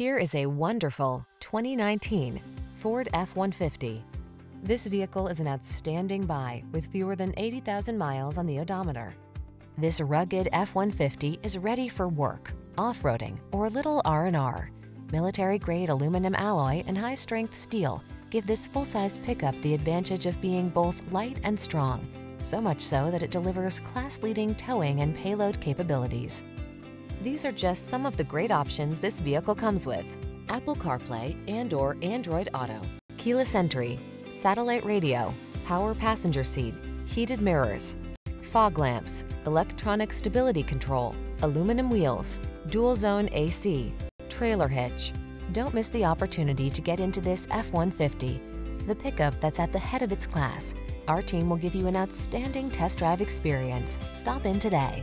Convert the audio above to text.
Here is a wonderful 2019 Ford F-150. This vehicle is an outstanding buy with fewer than 80,000 miles on the odometer. This rugged F-150 is ready for work, off-roading, or little R&R. Military-grade aluminum alloy and high-strength steel give this full-size pickup the advantage of being both light and strong, so much so that it delivers class-leading towing and payload capabilities. These are just some of the great options this vehicle comes with. Apple CarPlay and or Android Auto, keyless entry, satellite radio, power passenger seat, heated mirrors, fog lamps, electronic stability control, aluminum wheels, dual zone AC, trailer hitch. Don't miss the opportunity to get into this F-150, the pickup that's at the head of its class. Our team will give you an outstanding test drive experience. Stop in today.